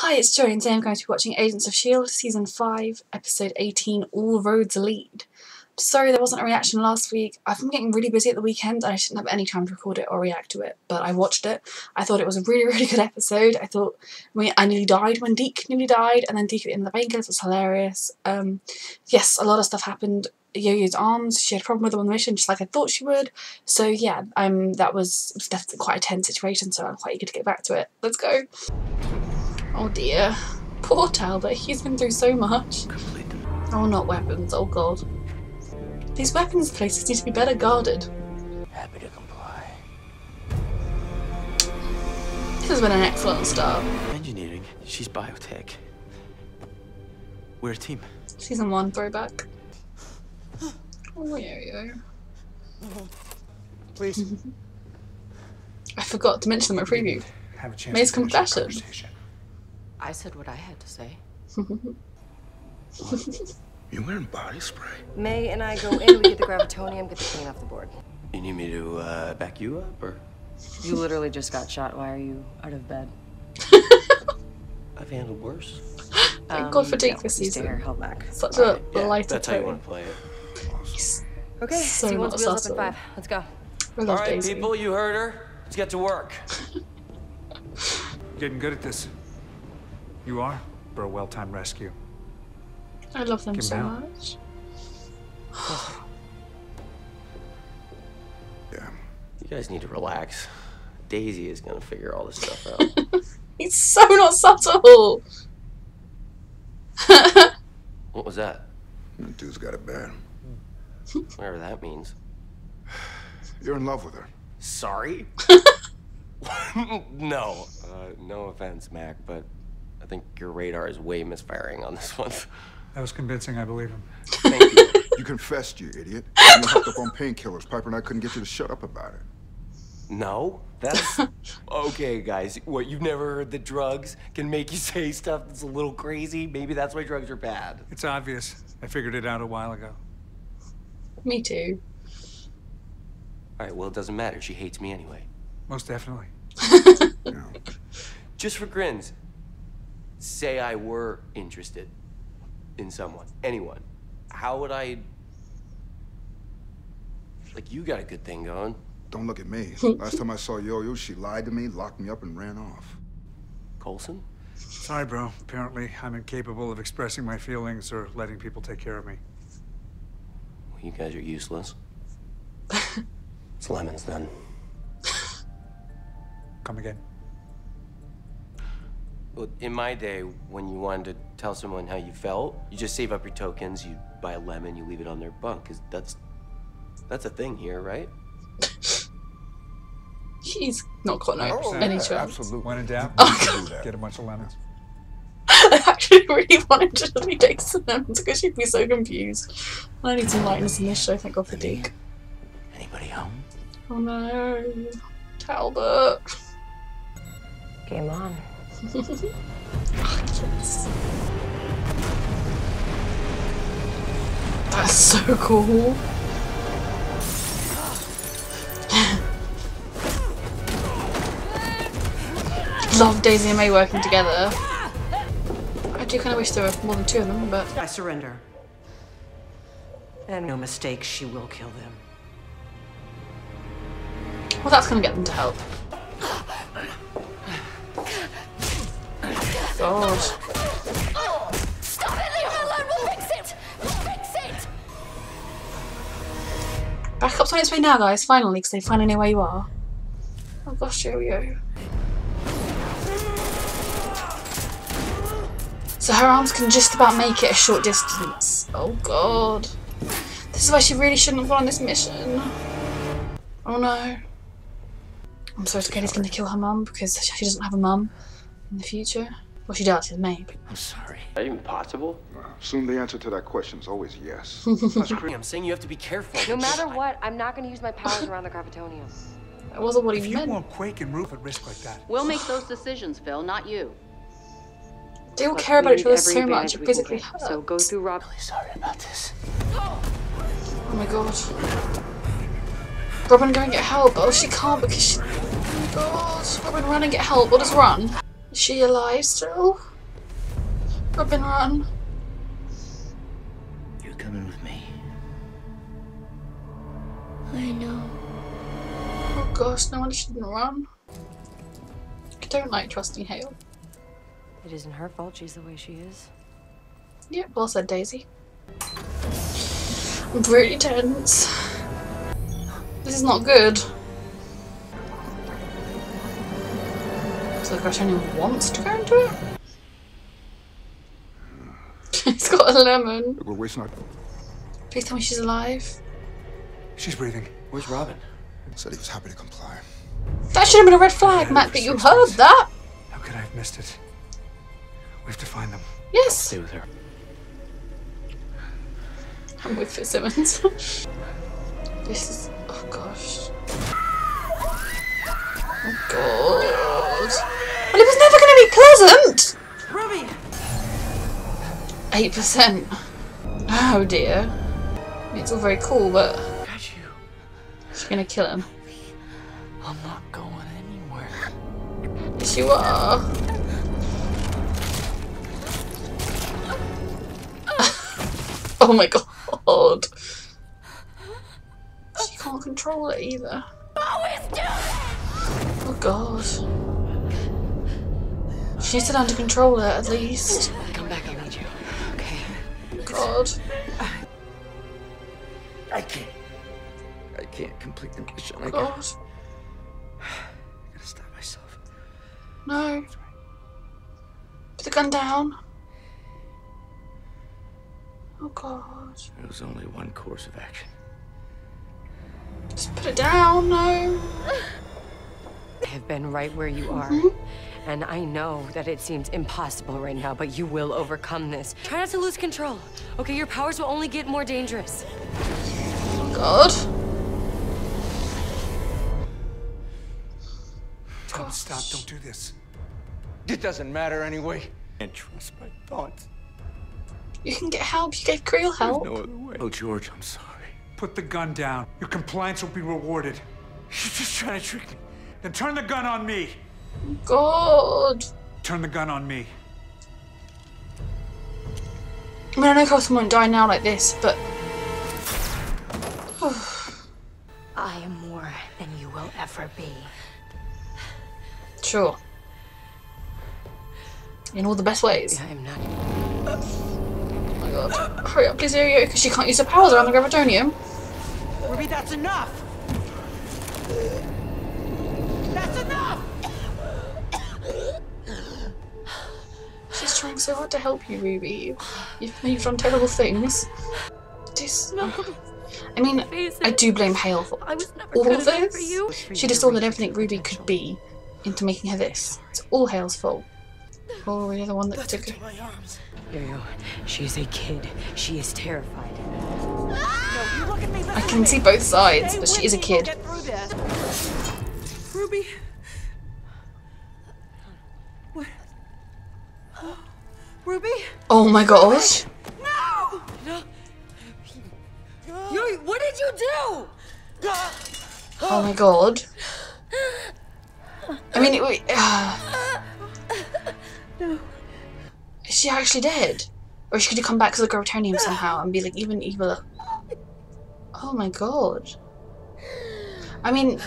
Hi, it's Joy and today I'm going to be watching Agents of S.H.I.E.L.D. Season 5, Episode 18, All Roads Lead. Sorry there wasn't a reaction last week. I've been getting really busy at the weekend and I didn't have any time to record it or react to it, but I watched it. I thought it was a really, really good episode. I thought I nearly died when Deke nearly died, and then Deke at the end of was hilarious. Um, yes, a lot of stuff happened. Yo-Yo's arms, she had a problem with them on the mission just like I thought she would. So yeah, um, that was definitely quite a tense situation, so I'm quite eager to get back to it. Let's go. Oh dear. Poor Talbot, he's been through so much. Oh, not weapons, oh god. These weapons places need to be better guarded. Happy to comply. This has been an excellent start. Engineering. She's biotech. We're a team. Season 1 throwback. Oh, yo-yo. Please. I forgot to mention in my preview. Have a chance May's confession. Conversation. I said what I had to say. You wearing body spray? May and I go in, we get the gravitonium, get the clean off the board. You need me to uh, back you up, or You literally just got shot. Why are you out of bed? I've handled worse. Thank God for Deke no, this stay season. here, held back. Such Alright, a yeah, lighter That's how you tone. want to play it. Okay, So so not wants wheels up in five. Let's go. I All love right, Daisy. people, you heard her. Let's get to work. Getting good at this. You are for a well-timed rescue. I love them Give so him much. Yeah. You guys need to relax. Daisy is gonna figure all this stuff out. He's so not subtle. what was that? That dude's got it bad. Whatever that means. You're in love with her. Sorry? no. Uh, no offense, Mac, but I think your radar is way misfiring on this one. That was convincing, I believe him. Thank you. You confessed, you idiot. You hooked up on painkillers. Piper and I couldn't get you to shut up about it. No, that's okay, guys. What you've never heard that drugs can make you say stuff that's a little crazy? Maybe that's why drugs are bad. It's obvious. I figured it out a while ago. Me too. All right, well, it doesn't matter. She hates me anyway. Most definitely. Yeah. Just for grins, say I were interested in someone, anyone. How would I? Like, you got a good thing going. Don't look at me. Last time I saw Yo-Yo, she lied to me, locked me up, and ran off. Coulson? Sorry, bro. Apparently, I'm incapable of expressing my feelings or letting people take care of me. Well, you guys are useless. it's lemons then. Come again. Well, in my day, when you wanted to tell someone how you felt, you just save up your tokens, you buy a lemon, you leave it on their bunk. Cause that's that's a thing here, right? He's not got no Oh, any yeah, chance. Absolutely. When in doubt, oh, You can do that. get a bunch of lemons. I actually really wanted to be takes to them because she'd be so confused. I need some lightness in this show, thank God for Deke. Anybody home? Oh no. Talbot. Game on. Yes. That's so cool. Love Daisy and May working together. I do kind of wish there were more than two of them, but I surrender. And no mistake, she will kill them. well, that's gonna get them to help. God. Stop it! Leave her alone! We'll fix it! We'll fix it! Backup's on its way now, guys, finally, because they finally know where you are. Oh gosh, Yo-Yo. So her arms can just about make it a short distance. Oh god. This is why she really shouldn't have gone on this mission. Oh no. I'm so scared he's gonna kill her mum because she doesn't have a mum in the future. Well, she does, it's May. but- I'm sorry. Is that even possible? Soon the answer to that question is always yes. I'm saying you have to be careful. No matter what, I'm not gonna use my powers around the gravitonium. That wasn't what If he you meant. won't Quake and Roof at risk like that, We'll make those decisions, Phil, not you. They all care about each other so much, it we can physically get. hurts. So go through Rob. Really sorry about this. Oh my god. Robin, go and get help. Oh, she can't because she. Oh my god. Robin, run and get help. What does run? Is she alive still? Robin, run. You're coming with me. I know. Oh gosh, no wonder she didn't run. I don't like trusting Hale. It isn't her fault she's the way she is. Yep, well said, Daisy. I'm pretty tense. This is not good. So the Gravitonium wants to go into it? He's got a lemon. We're wasting our... Please tell me she's alive. She's breathing. Where's Robin? Said he was happy to comply. That should have been a red flag, Matt, but you heard that. How could I have missed it? We have to find them. Yes. Stay with her. I'm with Fitzsimmons. this is. Oh gosh. Oh god. Well, it was never going to be pleasant! Ruby! 8%. Oh dear. It's all very cool, but Got you. she's gonna kill him. I'm not going anywhere. Yes, you are. oh my god. She can't control it either. Oh god. She needs to learn control it at least. Come back, I need you. Okay. God. I can't. I can't complete the mission. I gotta, God. gotta stop myself. No. Put the gun down. Oh god. There was only one course of action. Just put it down, no. I have been right where you are. Mm-hmm. And I know that it seems impossible right now, but you will overcome this. Try not to lose control. Okay, your powers will only get more dangerous. Oh god. Don't stop. Don't do this. It doesn't matter anyway. Can't trust my thoughts. You can get help. You gave Creel help. No other way. Oh, George, I'm sorry. Put the gun down. Your compliance will be rewarded. You're just trying to trick me. Then turn the gun on me. God. Turn the gun on me. I mean, I know Carlton won't die now like this, but I am more than you will ever be. sure. In all the best ways. I am not. Oh my god. Hurry up, please, Yo, because she can't use her powers around the Gravitonium. Ruby, that's enough! That's enough! She's trying so hard to help you, Ruby. Even though you've done terrible things. This. Uh-huh. I mean, I do blame Hale for I was never all of this. for you. She distorted everything Ruby could be into making her this. It's all Hale's fault. Oh, you're the one that took her. Yo-Yo, she's a kid. She is terrified. Ah! No, you look at me, I can see both sides, but she is a kid. Get through this. Ruby. What? Ruby? Oh my gosh. No! Yo, what did you do? Oh my god. I mean, it, uh, is she actually dead? Or she could have come back to the Gravitonium somehow and be like even eviler. Oh my god. I mean,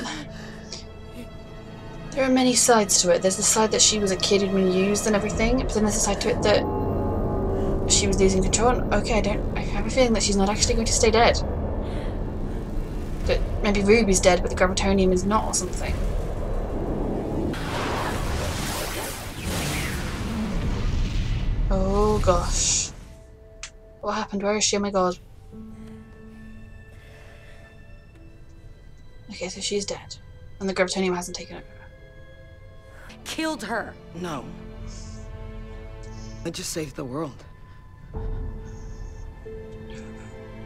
there are many sides to it. There's the side that she was a kid who'd been used and everything, but then there's the side to it that she was losing control. Okay, I don't. I have a feeling that she's not actually going to stay dead. That maybe Ruby's dead, but the Gravitonium is not, or something. Oh gosh. What happened? Where is she? Oh my god. Okay, so she's dead. And the Gravitonium hasn't taken over. Killed her. No. I just saved the world.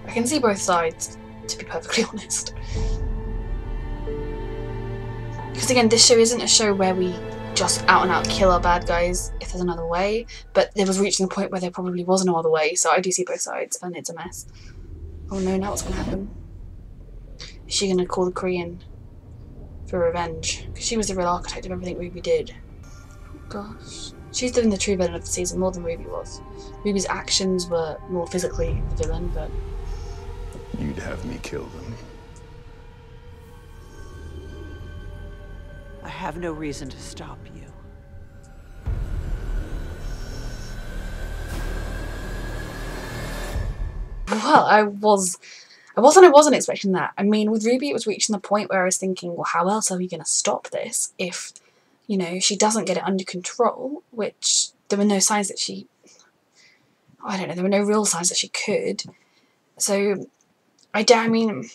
I can see both sides, to be perfectly honest. Because again, this show isn't a show where we just out and out kill our bad guys if there's another way, but there was reaching the point where there probably was no other way, so I do see both sides, and it's a mess. Oh no, now what's gonna happen? Is she gonna call the Korean for revenge? Because she was the real architect of everything Ruby did. Oh gosh. she's been the true villain of the season more than Ruby was. Ruby's actions were more physically the villain, but You'd have me kill them. I have no reason to stop you. well, I was, I wasn't, I wasn't expecting that. I mean, with Ruby, it was reaching the point where I was thinking, well, how else are we going to stop this if, you know, she doesn't get it under control? Which there were no signs that she, I don't know, there were no real signs that she could. So, I, I mean,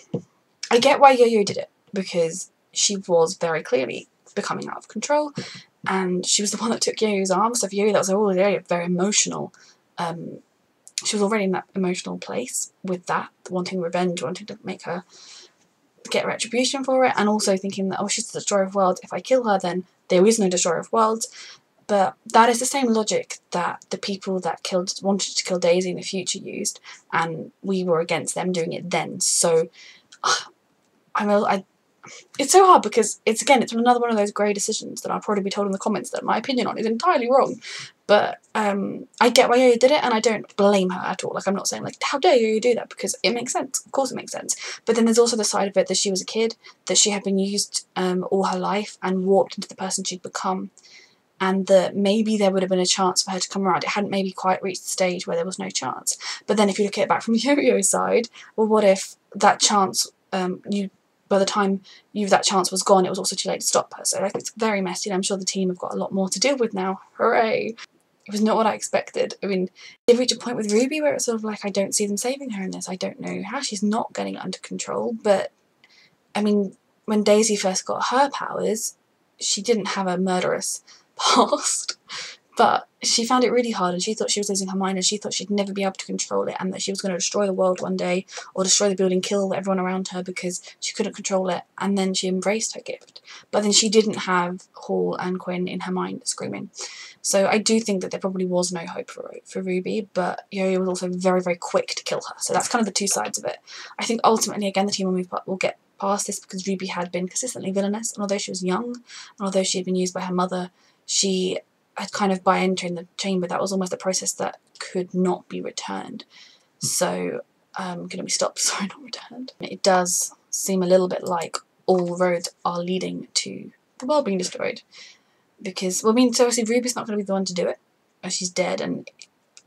I get why Yo-Yo did it because she was very clearly becoming out of control, and she was the one that took Yo-Yo's arm. So for Yo-Yo, that was already a very emotional. Um, she was already in that emotional place with that, wanting revenge, wanting to make her get retribution for it, and also thinking that, oh, she's the destroyer of worlds. If I kill her, then there is no destroyer of worlds. But that is the same logic that the people that killed wanted to kill Daisy in the future used, and we were against them doing it then. So, I'm a, I, it's so hard because it's again it's another one of those grey decisions that I'll probably be told in the comments that my opinion on is entirely wrong. But um, I get why Yo-Yo did it, and I don't blame her at all. Like I'm not saying like how dare you do that because it makes sense. Of course it makes sense. But then there's also the side of it that she was a kid, that she had been used um, all her life and warped into the person she'd become, and that maybe there would have been a chance for her to come around. It hadn't maybe quite reached the stage where there was no chance. But then if you look at it back from Yo-Yo's side, well, what if that chance um, you by the time you that chance was gone, it was also too late to stop her. So like, it's very messy, and I'm sure the team have got a lot more to deal with now. Hooray! It was not what I expected. I mean, they reach a point with Ruby where it's sort of like I don't see them saving her in this. I don't know how she's not getting under control. But I mean, when Daisy first got her powers, she didn't have a murderous past. But she found it really hard and she thought she was losing her mind and she thought she'd never be able to control it and that she was going to destroy the world one day or destroy the building, kill everyone around her because she couldn't control it. And then she embraced her gift. But then she didn't have Hall and Quinn in her mind screaming. So I do think that there probably was no hope for, for Ruby, but Yo-Yo was also very, very quick to kill her. So that's kind of the two sides of it. I think ultimately, again, the team will, move, will get past this because Ruby had been consistently villainous. And although she was young, and although she had been used by her mother, she had kind of by entering the chamber, that was almost a process that could not be returned. So um, going to be stopped, sorry, not returned. It does seem a little bit like all roads are leading to the world being destroyed. Because, well, I mean, so obviously Ruby's not going to be the one to do it, as she's dead, and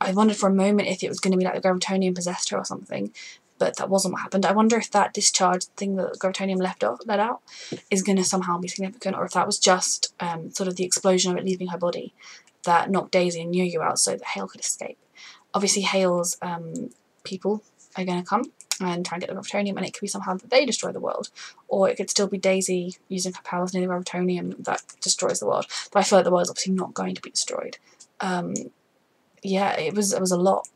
I wondered for a moment if it was going to be like the Gravitonium possessed her or something, but that wasn't what happened. I wonder if that discharge thing that Gravitonium left off, let out is going to somehow be significant, or if that was just um, sort of the explosion of it leaving her body that knocked Daisy and Yo-Yo out so that Hale could escape. Obviously, Hale's um, people are going to come and try and get the Gravitonium, and it could be somehow that they destroy the world, or it could still be Daisy using her powers near the Gravitonium that destroys the world. But I feel like the world's obviously not going to be destroyed. Um, yeah, it was it was a lot.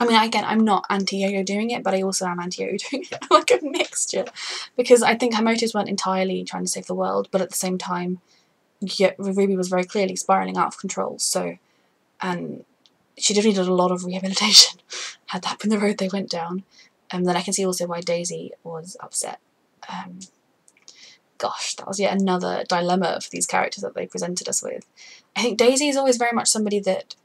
I mean, again, I'm not anti-Yo-Yo doing it, but I also am anti-Yo-Yo doing it, like a mixture, because I think her motives weren't entirely trying to save the world, but at the same time, yeah, Ruby was very clearly spiraling out of control. So, and she definitely did a lot of rehabilitation. Had that been the road they went down, and then I can see also why Daisy was upset. Um, gosh, that was yet another dilemma for these characters that they presented us with. I think Daisy is always very much somebody that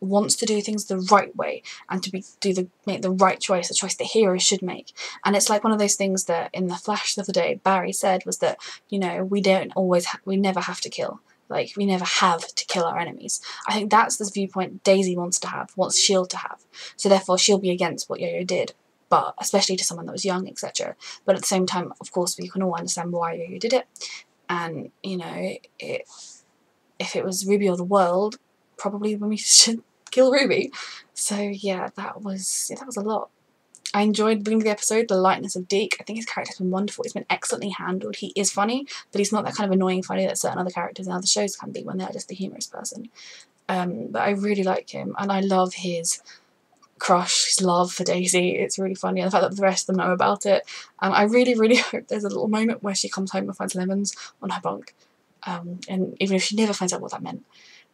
wants to do things the right way and to be do the make the right choice, the choice the hero should make. And it's like one of those things that in the Flash of the other day Barry said was that you know we don't always we never have to kill. Like we never have to kill our enemies. I think that's the viewpoint Daisy wants to have, wants Shield to have. So therefore she'll be against what Yo-Yo did. But especially to someone that was young, etc. But at the same time, of course, we can all understand why Yo-Yo did it. And you know, it, if it was Ruby or the world, probably when we should kill Ruby. So yeah, that was that was a lot. I enjoyed the beginning of the episode, the lightness of Deke. I think his character's been wonderful. He's been excellently handled. He is funny, but he's not that kind of annoying funny that certain other characters in other shows can be when they're just the humorous person. Um, but I really like him, and I love his crush, his love for Daisy. It's really funny, and the fact that the rest of them know about it. And I really, really hope there's a little moment where she comes home and finds lemons on her bunk. Um, and even if she never finds out what that meant,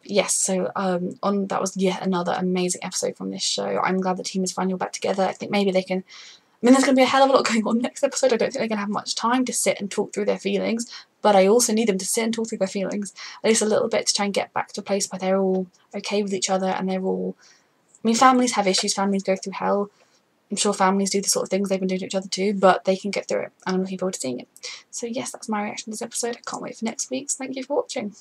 yes, so um, on that was yet another amazing episode from this show. I'm glad the team is finally all back together. I think maybe they can. I mean, there's going to be a hell of a lot going on next episode. I don't think they're going to have much time to sit and talk through their feelings, but I also need them to sit and talk through their feelings at least a little bit to try and get back to a place where they're all okay with each other and they're all. I mean, families have issues, families go through hell. I'm sure families do the sort of things they've been doing to each other too, but they can get through it. I'm looking forward to seeing it. So, yes, that's my reaction to this episode. I can't wait for next week's. Thank you for watching.